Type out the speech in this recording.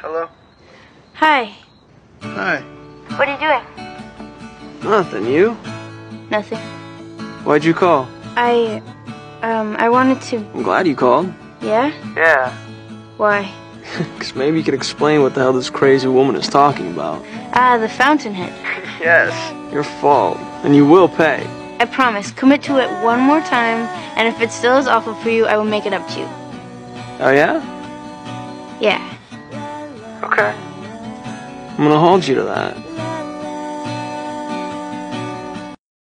Hello? Hi. Hi. What are you doing? Nothing. You? Nothing. Why'd you call? I, um, I wanted to. I'm glad you called. Yeah? Yeah. Why? Because maybe you could explain what the hell this crazy woman is talking about. Ah, the fountainhead. Yes. Your fault. And you will pay. I promise. Commit to it one more time, and if it still is awful for you, I will make it up to you. Oh, yeah? Yeah. Okay. I'm gonna hold you to that.